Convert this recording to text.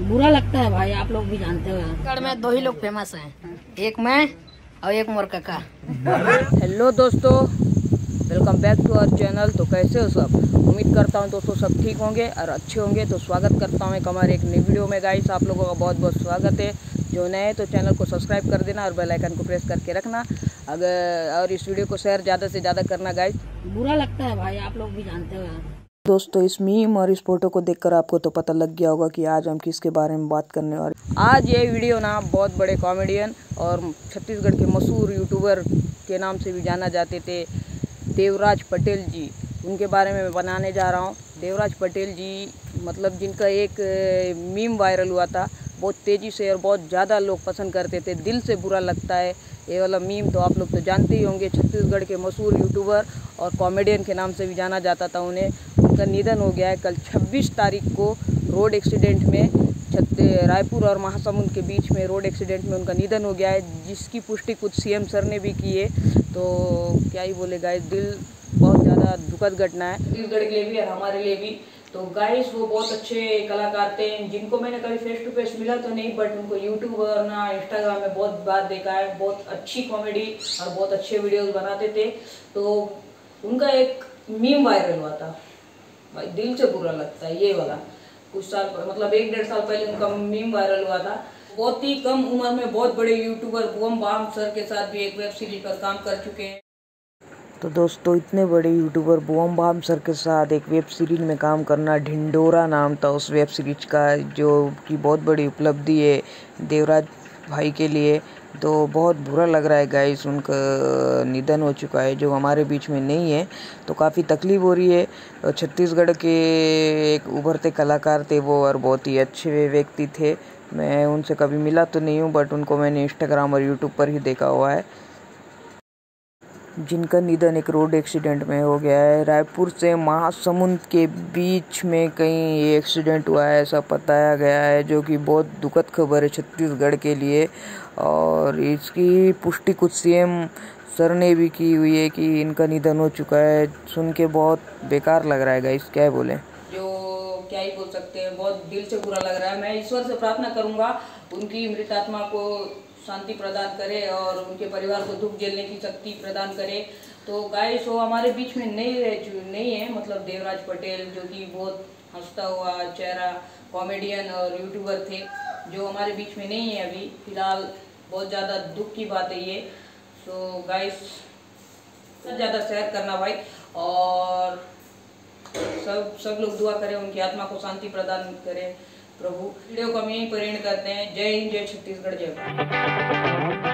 बुरा लगता है भाई आप लोग भी जानते हो। गढ़ में दो ही लोग फ़ेमस हैं। एक मैं और एक मोर काका। हेलो दोस्तों welcome back to our channel तो कैसे हो सब? उम्मीद करता हूँ दोस्तों सब ठीक होंगे और अच्छे होंगे। तो स्वागत करता हूँ एक हमारे एक नई वीडियो में गाइस आप लोगों का बहुत बहुत स्वागत है। जो नए हैं तो चैनल को सब्सक्राइब कर देना और बेल आइकन को प्रेस करके रखना। अगर और इस वीडियो को शेयर ज़्यादा से ज़्यादा करना गाइस बुरा लगता है भाई आप लोग भी जानते हो। दोस्तों, इस मीम और इस फ़ोटो को देखकर आपको तो पता लग गया होगा कि आज हम किसके बारे में बात करने वाले आज ये वीडियो ना बहुत बड़े कॉमेडियन और छत्तीसगढ़ के मशहूर यूट्यूबर के नाम से भी जाना जाते थे, देवराज पटेल जी। उनके बारे में मैं बनाने जा रहा हूँ। देवराज पटेल जी मतलब जिनका एक मीम वायरल हुआ था, बहुत तेज़ी से और बहुत ज़्यादा लोग पसंद करते थे। दिल से बुरा लगता है, ये वाला मीम तो आप लोग तो जानते ही होंगे। छत्तीसगढ़ के मशहूर यूट्यूबर और कॉमेडियन के नाम से भी जाना जाता था उन्हें। उनका निधन हो गया है। कल 26 तारीख को रोड एक्सीडेंट में रायपुर और महासमुंद के बीच में रोड एक्सीडेंट में उनका निधन हो गया है, जिसकी पुष्टि कुछ सीएम सर ने भी की है। तो क्या ही बोले गाइस, दिल बहुत ज़्यादा दुखद घटना है। छत्तीसगढ़ के लिए भी और हमारे लिए भी। तो गाइस, वो बहुत अच्छे कलाकार थे, जिनको मैंने कभी फेस टू फेस मिला तो नहीं बट उनको यूट्यूब और ना इंस्टाग्राम में बहुत बार देखा है। बहुत अच्छी कॉमेडी और बहुत अच्छे वीडियोस बनाते थे। तो उनका एक मीम वायरल हुआ था। भाई दिल से बुरा लगता है, ये वाला। कुछ साल मतलब एक डेढ़ साल पहले उनका मीम वायरल हुआ था। बहुत ही कम उम्र में बहुत बड़े यूट्यूबर बुम बाम सर के साथ भी एक वेब सीरीज़ पर काम कर चुके हैं। तो दोस्तों, इतने बड़े यूट्यूबर बुम बाम सर के साथ एक वेब सीरीज़ में काम करना ढिंडोरा नाम था उस वेब सीरीज़ का, जो कि बहुत बड़ी उपलब्धि है देवराज भाई के लिए। तो बहुत बुरा लग रहा है गाइस उनका निधन हो चुका है, जो हमारे बीच में नहीं है तो काफ़ी तकलीफ़ हो रही है। छत्तीसगढ़ के एक उभरते कलाकार थे वो और बहुत ही अच्छे व्यक्ति थे। मैं उनसे कभी मिला तो नहीं हूँ बट उनको मैंने इंस्टाग्राम और यूट्यूब पर ही देखा हुआ है। जिनका निधन एक रोड एक्सीडेंट में हो गया है। रायपुर से महासमुंद के बीच में कहीं ये एक्सीडेंट हुआ है, ऐसा बताया गया है, जो कि बहुत दुखद खबर है छत्तीसगढ़ के लिए। और इसकी पुष्टि कुछ सीएम सर ने भी की हुई है कि इनका निधन हो चुका है। सुन के बहुत बेकार लग रहा है गाइस क्या बोले। जो क्या ही बोल सकते हैं, बहुत दिल से बुरा लग रहा है। मैं ईश्वर से प्रार्थना करूँगा, उनकी मृत आत्मा को शांति प्रदान करे और उनके परिवार को दुख झेलने की शक्ति प्रदान करे। तो गाइस वो हमारे बीच में नहीं रह नहीं है मतलब देवराज पटेल, जो कि बहुत हंसता हुआ चेहरा कॉमेडियन और यूट्यूबर थे, जो हमारे बीच में नहीं है अभी। फ़िलहाल बहुत ज़्यादा दुख की बात है ये। सो गाइस ज़्यादा शेयर करना भाई। और सब सब लोग दुआ करें, उनकी आत्मा को शांति प्रदान करें। प्रभु। वीडियो को हम यहीं पर करते हैं। जय हिंद जय छत्तीसगढ़ जय